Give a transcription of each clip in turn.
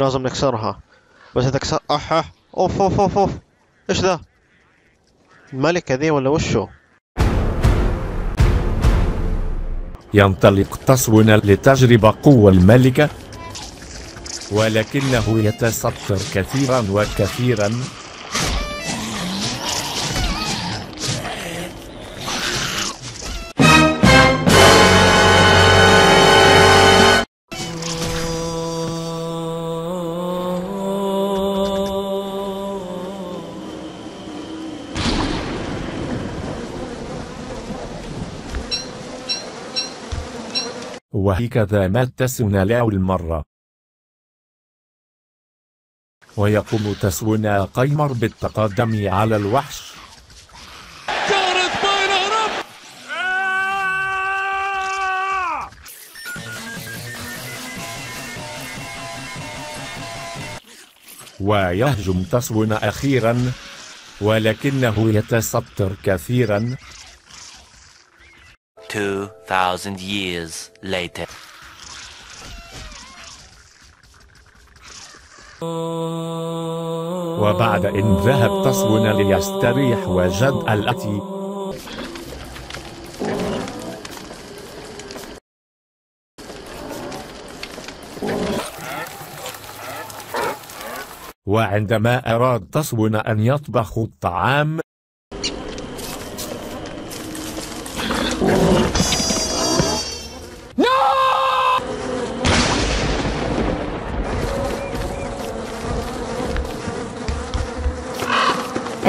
لازم نكسرها. بس إذا كسر اح اح أوف أوف أوف أوف. إيش ذا؟ الملكة ذي ولا وشو؟ ينطلق تصونا لتجرب قوة الملكة ولكنه يتستر كثيرا وكثيرا. وهكذا مات تسونا لأول مرة. ويقوم تسونا قيمر بالتقدم على الوحش. ويهجم تسونا أخيرا. ولكنه يتستر كثيرا. 2,000 years later. وبعد إن ذهب تصونا ليستريح وجد الأتي وعندما أراد تصون أن يطبخ الطعام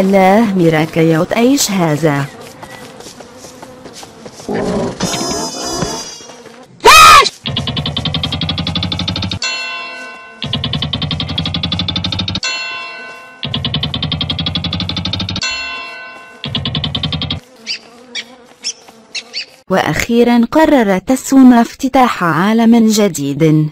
الله ميراكيوت إيش هذا. وأخيرا قرر تسونا افتتاح عالم جديد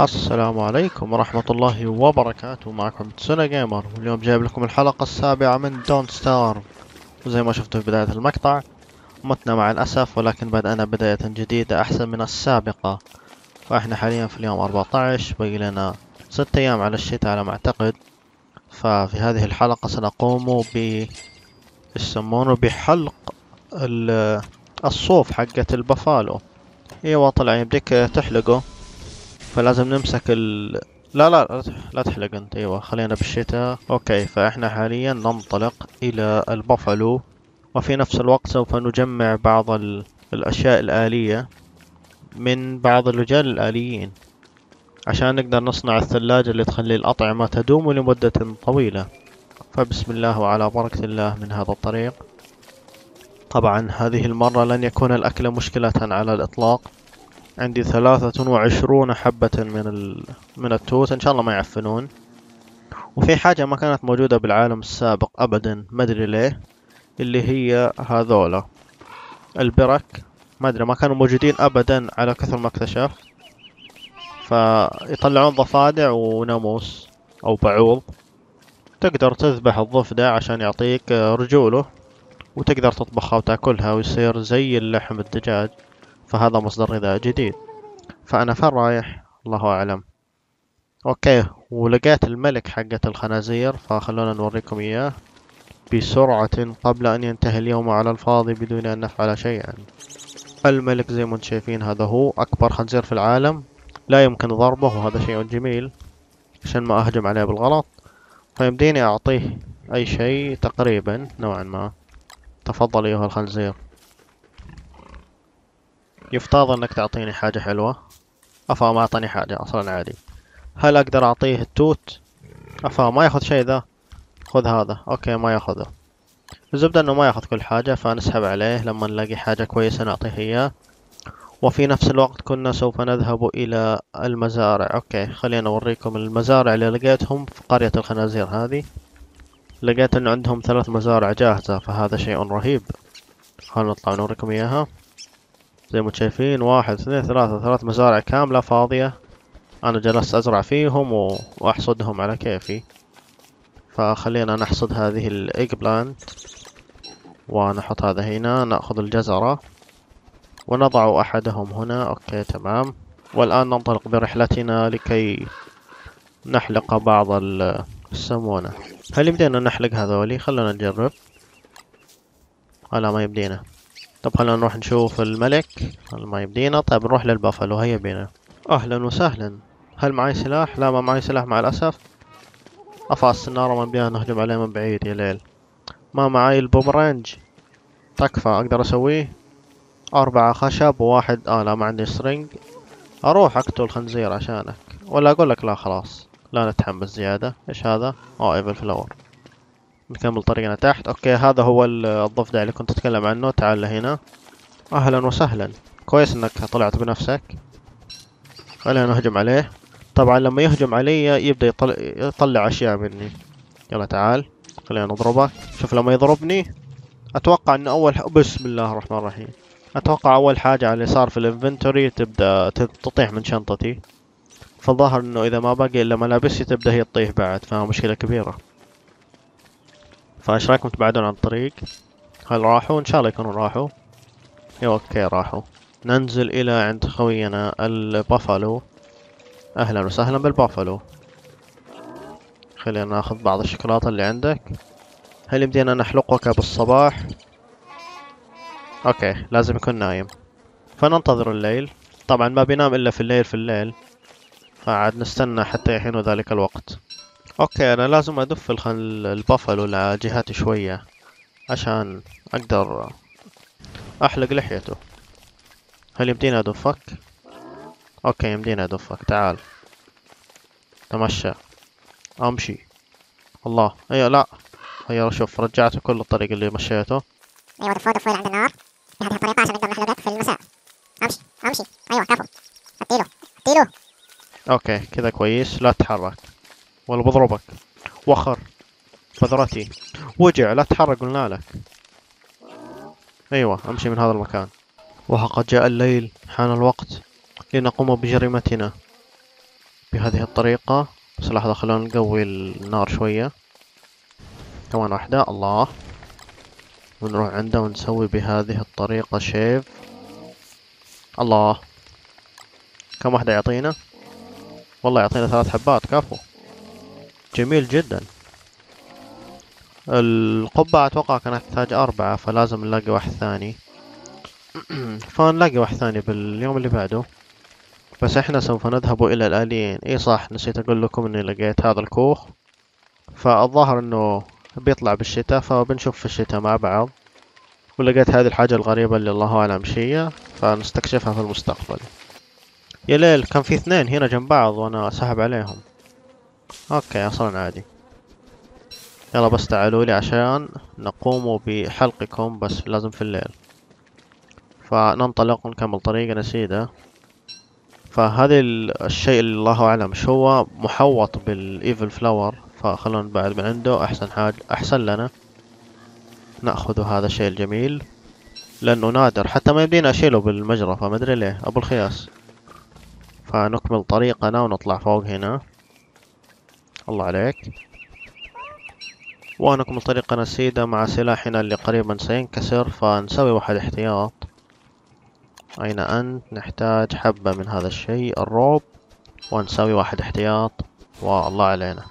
السلام عليكم ورحمة الله وبركاته. معكم تسونا جيمر واليوم جايب لكم الحلقة السابعة من دون ستار وزي ما شفتوا في بداية المقطع متنا مع الأسف ولكن بدأنا بداية جديدة أحسن من السابقة. فإحنا حاليا في اليوم 14 باقي لنا ست أيام على الشتاء على ما أعتقد. ففي هذه الحلقة سنقوم ب يسمونه؟ بحلق ال- الصوف حقة البفالو إيوه طلع يمديك تحلقه. فلازم نمسك ال لا لا لا تح- لا تحلق أنت. أيوه خلينا بالشتاء. أوكي فإحنا حاليا ننطلق إلى البافالو وفي نفس الوقت سوف نجمع بعض ال... الأشياء الآلية من بعض الرجال الآليين عشان نقدر نصنع الثلاجة اللي تخلي الأطعمة تدوم لمدة طويلة. فبسم الله وعلى بركة الله من هذا الطريق. طبعا هذه المرة لن يكون الأكل مشكلة على الإطلاق. عندي ثلاثة وعشرون حبة من ال... من التوت. إن شاء الله ما يعفنون. وفي حاجة ما كانت موجودة بالعالم السابق أبدا ما أدري ليه اللي هي هذولا. البرك ما أدري ما كانوا موجودين أبدا على كثر ما اكتشفت فيطلعون ضفادع وناموس أو بعوض. تقدر تذبح الضفدع عشان يعطيك آه، رجوله. وتقدر تطبخها وتأكلها ويصير زي اللحم الدجاج. فهذا مصدر غذاء جديد. فأنا فين رايح؟ الله أعلم. أوكي ولقيت الملك حقة الخنازير فخلونا نوريكم إياه بسرعة قبل أن ينتهي اليوم على الفاضي بدون أن نفعل شيئا. الملك زي ما أنتم شايفين هذا هو أكبر خنزير في العالم. لا يمكن ضربه وهذا شيء جميل عشان ما أهجم عليه بالغلط. فيمديني أعطيه أي شيء تقريبا نوعا ما. تفضل أيها الخنزير. يفترض أنك تعطيني حاجة حلوة. أفا ما أعطاني حاجة أصلا عادي. هل أقدر أعطيه التوت؟ أفا ما يأخذ شيء ذا؟ خذ هذا. okay ما يأخذه. الزبدة إنه ما يأخذ كل حاجة فنسحب عليه. لما نلاقي حاجة كويسة نعطيه إياه. وفي نفس الوقت كنا سوف نذهب إلى المزارع. okay خلينا أوريكم المزارع اللي لقيتهم في قرية الخنازير هذه. لقيت إنه عندهم ثلاث مزارع جاهزة فهذا شيء رهيب. خلنا نطلع نوريكم إياها. زي ما أنتم شايفين واحد اثنين ثلاثة ثلاث مزارع كاملة فاضية. أنا جلست أزرع فيهم و... وأحصدهم على كيفي. فخلينا نحصد هذه ال eggplant ونحط هذا هنا نأخذ الجزرة. ونضع أحدهم هنا. أوكي تمام. والآن ننطلق برحلتنا لكي نحلق بعض ال- السمونة هل يمدينا نحلق هذولي خلونا نجرب. لا ما يمدينا طب خلونا نروح نشوف الملك. هل ما يمدينا طيب نروح للبافلو. هيا بينا أهلا وسهلا. هل معي سلاح؟ لا ما معي سلاح مع الأسف. أفا السنارة من بيها نهجم عليه من بعيد يا ليل. ما معي البومرانج؟ تكفى. أقدر أسويه؟ أربعة خشب وواحد آه لا ما عندي string أروح أقتل خنزير عشانك. ولا أقول لك لا خلاص. لا نتحمس زيادة. إيش هذا؟ أوه evil flower نكمل طريقنا تحت. okay هذا هو ال- الضفدع اللي كنت أتكلم عنه. تعال لهنا. أهلا وسهلا. كويس إنك طلعت بنفسك. خلينا نهجم عليه. طبعا لما يهجم علي يبدأ يطلع, يطلع أشياء مني. يلا تعال. خلينا نضربك شوف لما يضربني أتوقع ان أول ح... بسم الله الرحمن الرحيم. أتوقع أول حاجة على اليسار في الإنفنتوري تبدأ ت- تطيح من شنطتي. فالظاهر إنه إذا ما باقي إلا ملابسي تبدأ هي تطيح بعد فمشكلة مشكلة كبيرة. فايش رايكم تبعدون عن الطريق؟ هل راحوا؟ إن شاء الله يكونوا راحوا. اي okay راحوا. ننزل إلى عند خوينا البافالو. أهلا وسهلا بالبافالو. خلينا ناخذ بعض الشوكولاتة اللي عندك. هل يمدينا نحلقك بالصباح okay لازم يكون نايم. فننتظر الليل. طبعا ما بينام إلا في الليل في الليل. فعاد نستنى حتى يحين ذلك الوقت. okay أنا لازم أدف الخل... البافلو لجهتي شوية عشان أقدر أحلق لحيته. هل يمديني أدفك؟ OK يمديني أدفك. تعال. تمشى. أمشي. الله. أيوه لا. هيا شوف رجعته كل الطريق اللي مشيته. أيوه دفوا دفوا عند النار بهذه الطريقة عشان نقدر نحلقك في المساء. أمشي. أمشي. أيوه كفو. أديله. أديله. OK كذا كويس. لا تتحرك ولا بضربك. وخر. بذرتي. وجع. لا تتحرك قلنا لك. أيوه أمشي من هذا المكان. وقد جاء الليل. حان الوقت. لنقوم بجريمتنا. بهذه الطريقة. بس لحظة خلونا نقوي النار شوية. كمان واحدة. الله. ونروح عنده ونسوي بهذه الطريقة شيف. الله. كم واحدة يعطينا؟ والله يعطينا ثلاث حبات. كفو. جميل جدا. القبعة أتوقع كانت تحتاج أربعة فلازم نلاقي واحد ثاني. فنلاقي واحد ثاني باليوم اللي بعده. بس إحنا سوف نذهب إلى الآليين. إي صح نسيت أقول لكم إني لقيت هذا الكوخ. فالظاهر إنه بيطلع بالشتاء فبنشوف في الشتاء مع بعض. ولقيت هذه الحاجة الغريبة اللي الله أعلم شيء فنستكشفها في المستقبل. يا ليل كان في اثنين هنا جنب بعض وأنا سحب عليهم. OK أصلا عادي. يلا بس تعالوا لي عشان نقوم بحلقكم بس لازم في الليل. فننطلق ونكمل طريقنا سيدة فهذا ال- الشيء اللي الله أعلم شو هو محوط بال evil flower. فخلونا نبعد من عنده أحسن حاجة أحسن لنا نأخذ هذا الشيء الجميل. لأنه نادر حتى ما يمدينا أشيله بالمجرى فما أدري ليه. أبو الخياس. فنكمل طريقنا ونطلع فوق هنا. الله عليك. ونكمل طريقنا السيدة مع سلاحنا اللي قريبا سينكسر فنسوي واحد احتياط. أين أنت؟ نحتاج حبة من هذا الشيء الروب. ونسوي واحد احتياط. والله علينا.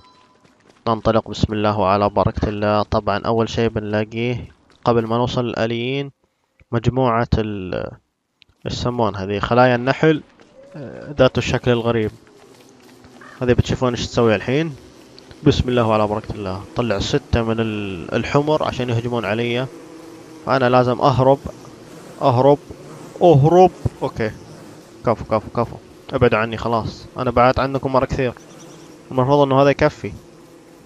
ننطلق بسم الله وعلى بركة الله. طبعا أول شيء بنلاقيه قبل ما نوصل للآليين مجموعة ال يسمون هذه؟ خلايا النحل ذات الشكل الغريب. هذه بتشوفون إيش تسوي الحين. بسم الله وعلى بركة الله. طلع ستة من ال- الحمر عشان يهجمون علي. فأنا لازم أهرب. أهرب. أهرب. أوكي. كفو كفو كفو. أبعد عني خلاص. أنا بعدت عنكم مرة كثير. المفروض إنه هذا يكفي.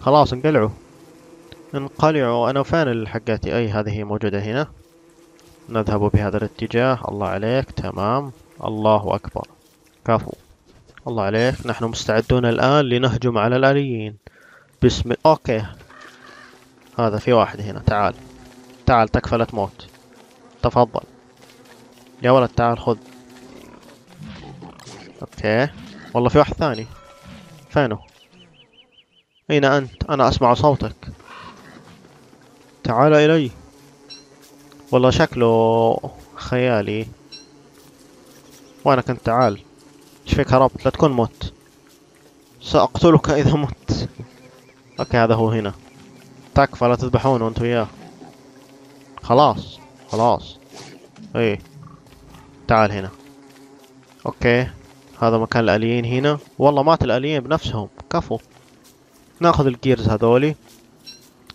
خلاص انقلعوا. انقلعوا. أنا فين الحقاتي؟ أي هذه هي موجودة هنا. نذهب بهذا الاتجاه. الله عليك. تمام. الله أكبر. كفو. الله عليك. نحن مستعدون الآن لنهجم على الآليين. بسم أوكي. هذا في واحد هنا. تعال. تعال تكفى لا تموت. تفضل. يا ولد تعال خذ. OK. والله في واحد ثاني. فينه؟ أين أنت؟ أنا أسمع صوتك. تعال إلي. والله شكله خيالي. وينك أنت؟ تعال. إيش فيك هربت لا تكون مت. سأقتلك إذا مت. OK هذا هو هنا. تكفى لا تذبحونه أنت وياه. خلاص خلاص. إيه. تعال هنا. OK. هذا مكان الآليين هنا. والله مات الآليين بنفسهم. كفو. ناخذ ال gears هذولي.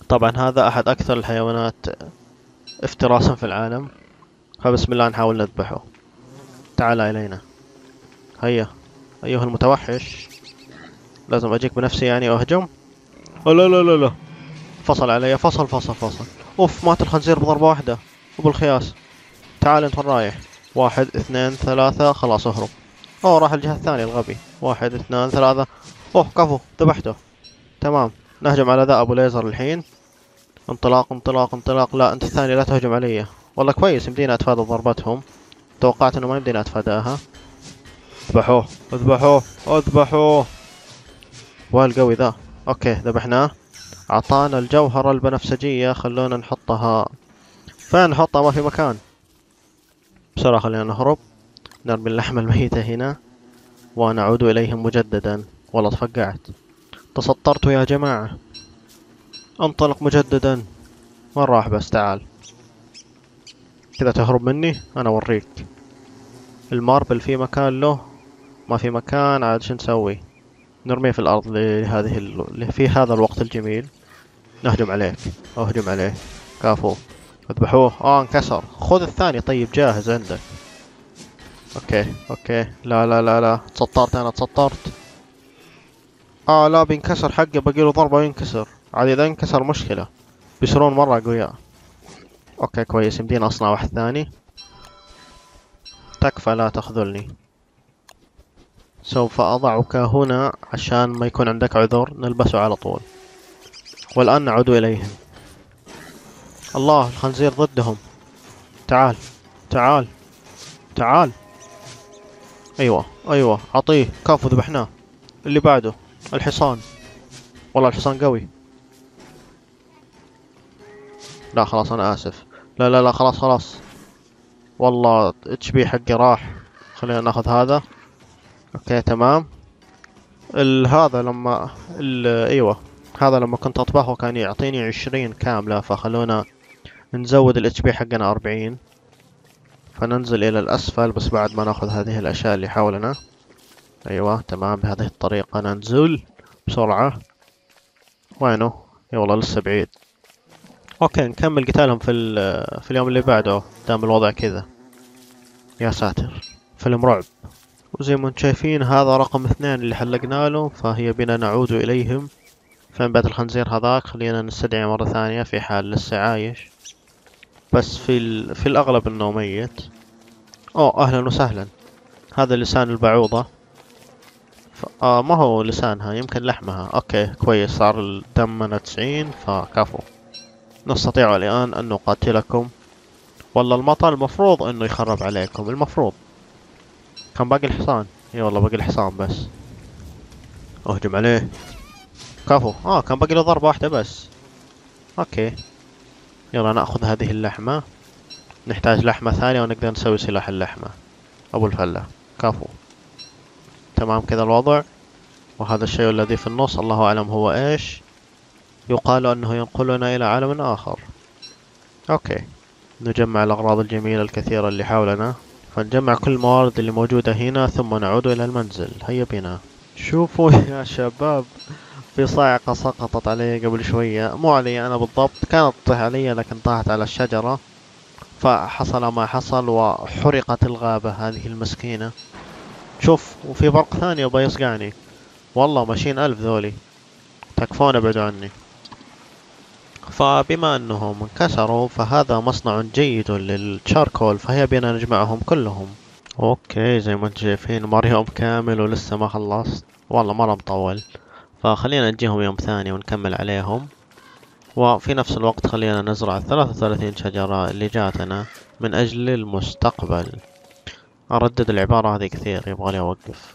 طبعا هذا أحد أكثر الحيوانات افتراسا في العالم. فبسم الله نحاول نذبحه. تعال إلينا. هيا. أيها المتوحش. لازم أجيك بنفسي يعني أهجم لا لا لا لا. فصل علي فصل فصل فصل. أوف مات الخنزير بضربة واحدة. وبالخياس تعال أنت وين رايح واحد اثنين ثلاثة. خلاص اهرب. أوه راح الجهة الثانية الغبي. واحد اثنين ثلاثة. أوه كفو. ذبحته. تمام. نهجم على ذا أبو ليزر الحين. انطلاق انطلاق انطلاق. لا أنت الثاني لا تهجم علي. والله كويس يمدينا أتفادى ضربتهم. توقعت إنه ما يمدينا أتفاداها. اذبحوه. اذبحوه. اذبحوه. والقوي ذا؟ OK ذبحناه. أعطانا الجوهرة البنفسجية خلونا نحطها. فين نحطها؟ ما في مكان. بسرعة خلينا نهرب. نرمي اللحمة الميتة هنا. ونعود إليهم مجددا. والله تفقعت. تسطرت يا جماعة. انطلق مجددا. وين راح بس؟ تعال. كذا تهرب مني؟ أنا أوريك. ال marble في مكان له. ما في مكان. عاد شو نسوي؟ نرميه في الأرض لهذه ال... في هذا الوقت الجميل. نهجم عليك أهجم عليه. كفو. اذبحوه. آه انكسر. خذ الثاني. طيب جاهز عندك. OK OK. لا لا لا لا. تسطرت أنا تسطرت آه لا بينكسر حقه باقي ضربة وينكسر. عاد إذا انكسر مشكلة. بيصيرون مرة اقوياء أوكي كويس. يمدينا اصنع واحد ثاني. تكفى لا تخذلني. سوف أضعك هنا عشان ما يكون عندك عذر نلبسه على طول. والآن نعود إليهم. الله الخنزير ضدهم. تعال تعال تعال. أيوه أيوه عطيه. كفو ذبحناه. اللي بعده الحصان. والله الحصان قوي. لا خلاص أنا آسف. لا لا لا خلاص خلاص. والله HP حقي راح. خلينا ناخذ هذا. OK تمام. هذا لما إيوه هذا لما كنت أطبخه كان يعطيني عشرين كاملة فخلونا نزود ال HP حقنا أربعين. فننزل إلى الأسفل بس بعد ما نأخذ هذه الأشياء اللي حولنا. إيوه تمام. بهذه الطريقة ننزل بسرعة. وينه؟ اي والله لسه بعيد. OK نكمل قتالهم في في اليوم اللي بعده دام الوضع كذا. يا ساتر. فيلم رعب. وزي ما أنتم شايفين هذا رقم اثنين اللي حلقنا له فهيا بنا نعود إليهم. فين بيت الخنزير هذاك خلينا نستدعي مرة ثانية في حال لسه عايش. بس في ال... في الأغلب إنه ميت. أوه أهلا وسهلا. هذا لسان البعوضة. ف... آه ما هو لسانها يمكن لحمها. OK كويس صار الدم من تسعين فكفو. نستطيع الآن أن نقاتلكم. والله المطر المفروض إنه يخرب عليكم المفروض. كان باقي الحصان. إي والله باقي الحصان بس. أهجم عليه. كفو. آه كان باقي له ضربة واحدة بس. OK. يلا نأخذ هذه اللحمة. نحتاج لحمة ثانية ونقدر نسوي سلاح اللحمة. أبو الفلة كفو. تمام كذا الوضع. وهذا الشيء الذي في النص الله أعلم هو إيش. يقال أنه ينقلنا إلى عالم آخر. أوكي. نجمع الأغراض الجميلة الكثيرة اللي حولنا. فنجمع كل الموارد اللي موجودة هنا ثم نعود إلى المنزل. هيا بنا. شوفوا يا شباب في صاعقة سقطت علي قبل شوية. مو علي أنا بالضبط كانت تطيح علي لكن طاحت على الشجرة. فحصل ما حصل وحرقت الغابة هذه المسكينة. شوف وفي برق ثاني يبغى يصقعني والله ماشيين ألف ذولي. تكفون ابعدوا عني. فبما أنهم انكسروا فهذا مصنع جيد للشاركول فهيا بنا نجمعهم كلهم. أوكي زي ما أنتم شايفين مر يوم كامل ولسه ما خلصت. والله مرة مطول. فخلينا نجيهم يوم ثاني ونكمل عليهم. وفي نفس الوقت خلينا نزرع الثلاثة وثلاثين شجرة اللي جاتنا من أجل المستقبل. أردد العبارة هذه كثير يبغالي أوقف.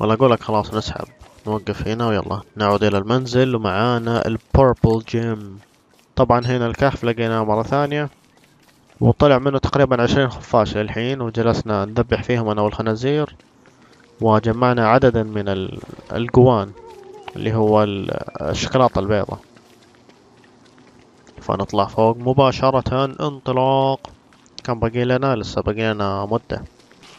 ولا أقولك خلاص نسحب. نوقف هنا ويلا. نعود إلى المنزل ومعانا البوربل جيم طبعا هنا الكهف لقيناه مرة ثانية. وطلع منه تقريبا عشرين خفاش الحين وجلسنا نذبح فيهم أنا والخنازير. وجمعنا عددا من ال- الجوان اللي هو ال- الشوكولاتة البيضاء فنطلع فوق. مباشرة انطلاق. كان باقي لنا؟ لسه باقي لنا مدة.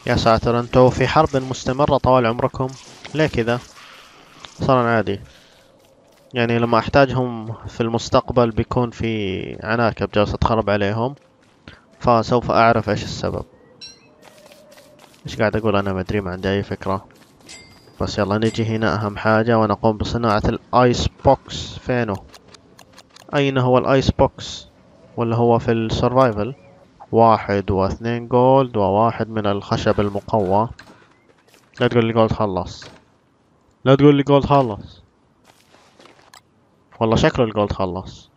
يا ساتر أنتوا في حرب مستمرة طوال عمركم. ليه كذا؟ صار عادي. يعني لما أحتاجهم في المستقبل بيكون في عناكب جالسة تخرب عليهم فسوف أعرف إيش السبب. إيش قاعد أقول؟ أنا ما أدري ما عندي أي فكرة. بس يلا نجي هنا أهم حاجة ونقوم بصناعة ال ice box. فينه أين هو ال ice box؟ ولا هو في ال survival؟ واحد واثنين gold وواحد من الخشب المقوى. لا تقول لي gold خلص. لا تقول لي gold خلص. والله شكله ال gold خلص.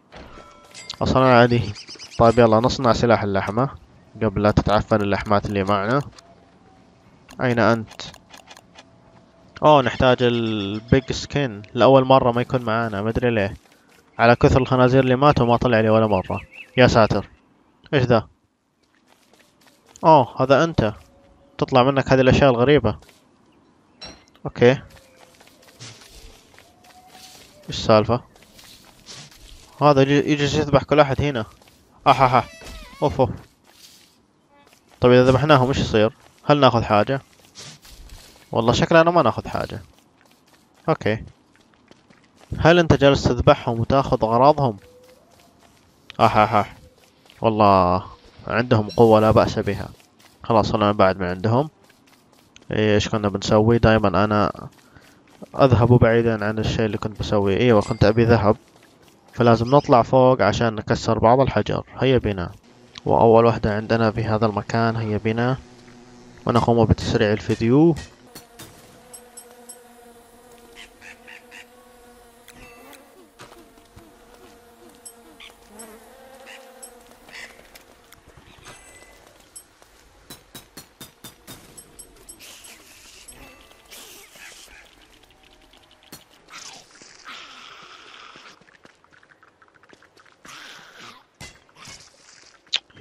أصلا عادي. طيب يلا نصنع سلاح اللحمة قبل لا تتعفن اللحمات اللي معنا. أين أنت؟ أوه نحتاج ال pig skin. لأول مرة ما يكون معانا مدري ليه. على كثر الخنازير اللي ماتوا ما طلع لي ولا مرة. يا ساتر. إيش ذا؟ أوه هذا أنت. تطلع منك هذه الأشياء الغريبة. OK. إيش السالفة؟ هذا يجي يذبح كل أحد هنا. احاحا أوف أوف. طيب إذا ذبحناهم إيش يصير؟ هل ناخذ حاجة؟ والله شكلنا ما ناخذ حاجة. أوكي. هل أنت جالس تذبحهم وتأخذ أغراضهم؟ احاحا والله عندهم قوة لا بأس بها. خلاص خلونا نبعد من عندهم. إيش كنا بنسوي؟ دايما أنا أذهب بعيدا عن الشيء اللي كنت بسويه. أيوه كنت أبي ذهب. فلازم نطلع فوق عشان نكسر بعض الحجر. هيا بنا. وأول واحدة عندنا في هذا المكان هيا بنا. ونقوم بتسريع الفيديو.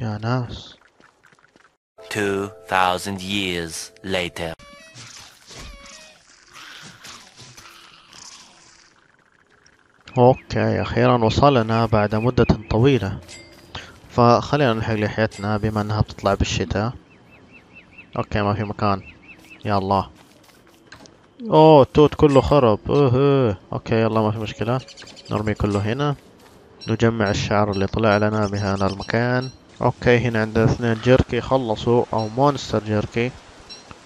يا ناس. 2,000 years later. OK أخيرا وصلنا بعد مدة طويلة. فخلينا نحلق لحيتنا بما إنها بتطلع بالشتاء. OK ما في مكان. يا الله. أوه التوت كله خرب. أوه. OK يلا ما في مشكلة. نرمي كله هنا. نجمع الشعر اللي طلع لنا بهذا المكان. OK هنا عندنا اثنين jerky خلصوا أو monster jerky.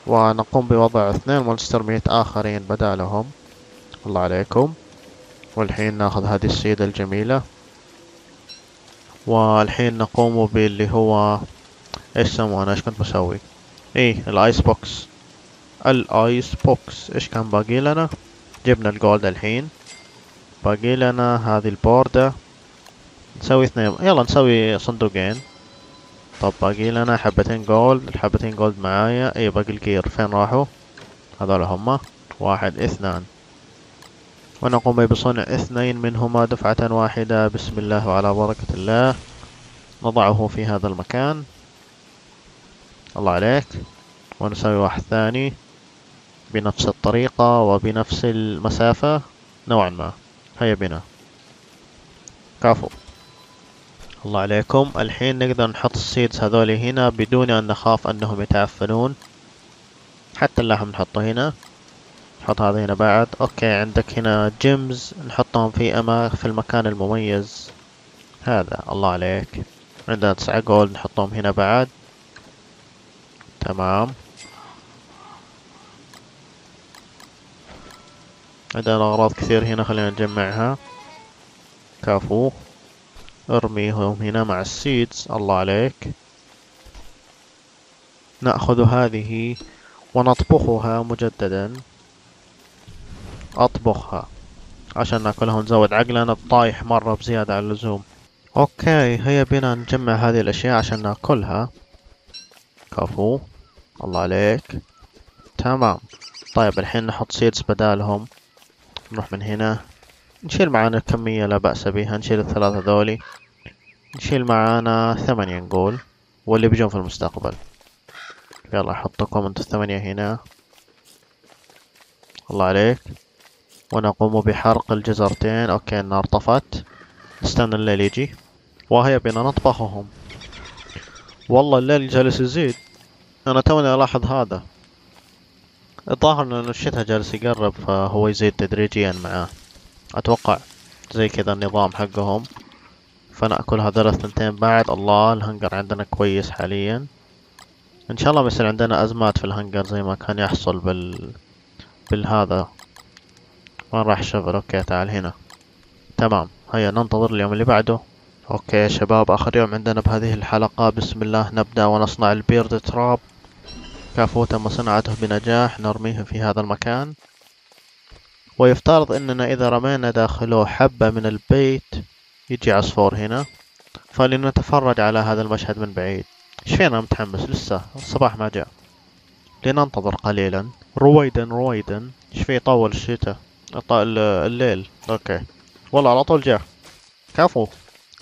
ونقوم بوضع اثنين monster meat آخرين بدالهم الله عليكم. والحين ناخذ هذه السيدة الجميلة. والحين نقوم باللي هو إيش سموه إيش كنت بسوي؟ إيه ال ice box. ال ice box. إيش كان باقي لنا؟ جبنا ال gold الحين. باقي لنا هذه البوردة. نسوي اثنين. يلا نسوي صندوقين. طب باقي لنا حبتين gold. الحبتين gold معايا. إيه باقي ال gear فين راحوا؟ هذول هما. واحد اثنان. ونقوم بصنع اثنين منهما دفعة واحدة. بسم الله وعلى بركة الله. نضعه في هذا المكان. الله عليك. ونسوي واحد ثاني. بنفس الطريقة وبنفس المسافة. نوعا ما. هيا بنا. كافو. الله عليكم. الحين نقدر نحط ال seeds هذول هنا بدون أن نخاف أنهم يتعفنون. حتى اللحم نحطه هنا. نحط هذا هنا بعد. okay عندك هنا gems. نحطهم في أما في المكان المميز. هذا الله عليك. عندنا تسعة جولد. نحطهم هنا بعد. تمام. عندنا أغراض كثير هنا خلينا نجمعها. كافو. أرميهم هنا مع السيدز الله عليك. نأخذ هذه ونطبخها مجددا. أطبخها عشان ناكلها ونزود عقلنا الطايح مرة بزيادة عن اللزوم. okay هيا بنا نجمع هذه الأشياء عشان نأكلها. كفو. الله عليك. تمام. طيب الحين نحط seeds بدالهم. نروح من هنا. نشيل معانا كمية لا بأس بها نشيل الثلاثة ذولي نشيل معانا ثمانية نقول واللي بيجون في المستقبل. يلا حطكم انتو الثمانية هنا. الله عليك. ونقوم بحرق الجزرتين. okay النار طفت. نستنى الليل يجي. وهيا بنا نطبخهم. والله الليل جالس يزيد. أنا توني ألاحظ هذا. الظاهر ان الشتاء جالس يقرب فهو يزيد تدريجيا معاه. أتوقع زي كذا النظام حقهم. فنأكل هذول الثنتين بعد. الله ال hunger عندنا كويس حاليا. إن شاء الله ما يصير عندنا أزمات في ال hunger زي ما كان يحصل بال بالهذا. وين راح الشغل okay تعال هنا. تمام. هيا ننتظر اليوم اللي بعده. okay شباب آخر يوم عندنا بهذه الحلقة. بسم الله نبدأ ونصنع ال bird trap. كافو تم صناعته بنجاح. نرميه في هذا المكان. ويفترض إننا إذا رمينا داخله حبة من ال bait يجي عصفور هنا فلنتفرج على هذا المشهد من بعيد. إيش فينا متحمس؟ لسه الصباح ما جاء. لننتظر قليلا. رويدا رويدا. إيش في طول الشتاء؟ الليل. okay. والله على طول جاء. كفو.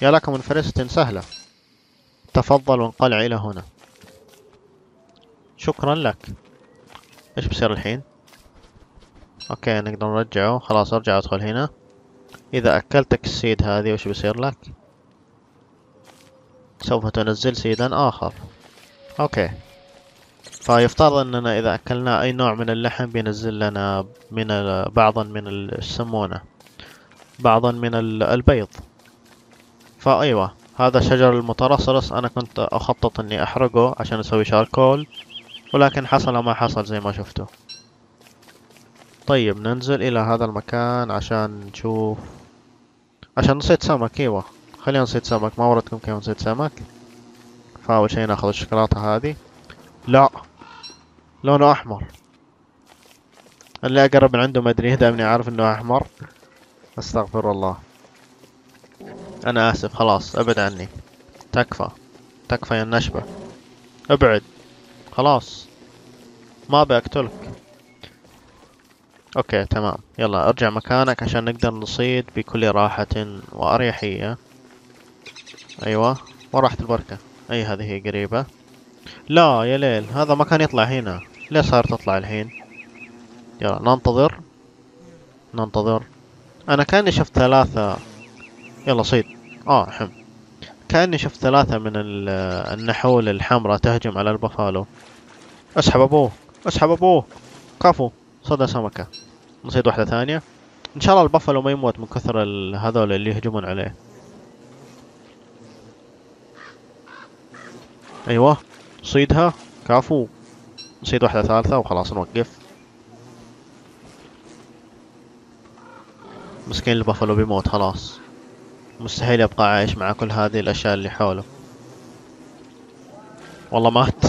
يا لك من فرصة سهلة. تفضل وانقلع إلى هنا. شكرا لك. إيش بصير الحين؟ okay نقدر نرجعه. خلاص أرجع أدخل هنا. إذا أكلتك ال seed هذه وش بيصير لك؟ سوف تنزل سيدا آخر. أوكي. فيفترض أننا إذا أكلنا أي نوع من اللحم بينزل لنا من بعضا من ال- إيش يسمونه بعضا من ال- البيض. فأيوة هذا شجر المترصرص أنا كنت أخطط إني أحرقه عشان أسوي شاركول ولكن حصل ما حصل زي ما شفتوا طيب ننزل إلى هذا المكان عشان نشوف. عشان نصيد سمك إيوه. خلينا نصيد سمك. ما وردكم كيف نصيد سمك. فاول شي ناخذ الشوكولاتة هذه. لا. لونه أحمر. اللي أقرب من عنده ما أدري دائما عارف إنه أحمر. أستغفر الله. أنا آسف. خلاص أبعد عني. تكفى. تكفى يا النشبة. أبعد. خلاص. ما أبي أقتلك. أوكي تمام. يلا أرجع مكانك عشان نقدر نصيد بكل راحة وأريحية. أيوه وراحت البركة؟ أي هذه هي قريبة. لا يا ليل هذا ما كان يطلع هنا. ليه صار تطلع الحين؟ يلا ننتظر. ننتظر. أنا كأني شفت ثلاثة. يلا صيد. آه حم كأني شفت ثلاثة من ال- النحول الحمراء تهجم على البفالو أسحب أبوه. أسحب أبوه. كفو. صدى سمكة. نصيد واحدة ثانية. إن شاء الله البفلو ما يموت من كثر هذول اللي يهجمون عليه. أيوه صيدها. كفو نصيد واحدة ثالثة وخلاص نوقف. مسكين البفلو بيموت خلاص. مستحيل يبقى عايش مع كل هذه الأشياء اللي حوله. والله مات.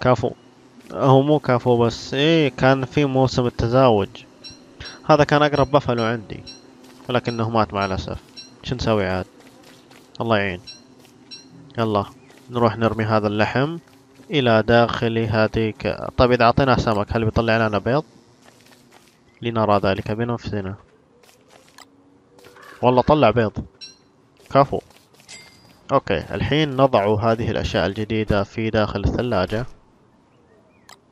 كفو هو مو كفو بس إيه كان في موسم التزاوج. هذا كان أقرب بفلو عندي ولكنه مات مع الأسف. شو نسوي عاد؟ الله يعين. يلا نروح نرمي هذا اللحم إلى داخل هذيك طيب إذا اعطيناه سمك هل بيطلع لنا بيض؟ لنرى ذلك بنفسنا والله طلع بيض. كفو okay الحين نضع هذه الأشياء الجديدة في داخل الثلاجة.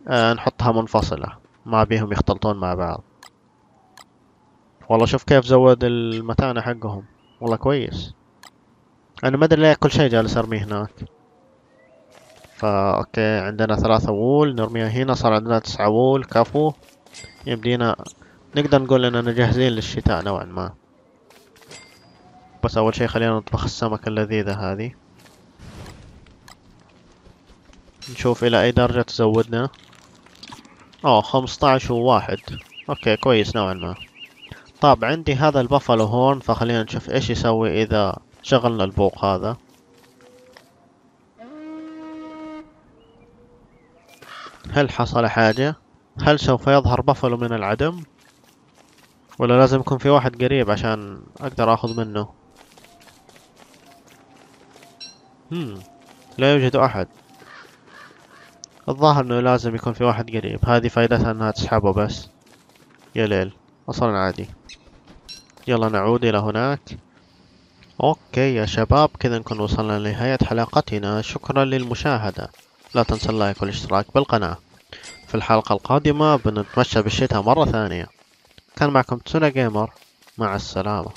آه نحطها منفصلة. ما بيهم يختلطون مع بعض. والله شوف كيف زود المتانة حقهم. والله كويس. أنا ما أدري ليه كل شيء جالس أرميه هناك. فا okay عندنا ثلاثة wool نرميها هنا صار عندنا تسعة wool كفو. يمدينا نقدر نقول اننا جاهزين للشتاء نوعا ما. بس أول شيء خلينا نطبخ السمكة اللذيذة هذه. نشوف إلى أي درجة تزودنا. أوه خمسطعش وواحد okay كويس نوعا ما طب عندي هذا ال buffalo horn فخلينا نشوف إيش يسوي إذا شغلنا البوق هذا هل حصل حاجة؟ هل سوف يظهر بافالو من العدم؟ ولا لازم يكون في واحد قريب عشان أقدر آخذ منه؟ هم لا يوجد أحد الظاهر إنه لازم يكون في واحد قريب. هذه فايدتها إنها تسحبه بس. يا ليل. وصلنا عادي. يلا نعود إلى هناك. أوكي يا شباب كذا نكون وصلنا لنهاية حلقتنا. شكرا للمشاهدة. لا تنسى ال like والاشتراك بالقناة. في الحلقة القادمة بنتمشى بالشتاء مرة ثانية. كان معكم تسونا جيمر. مع السلامة.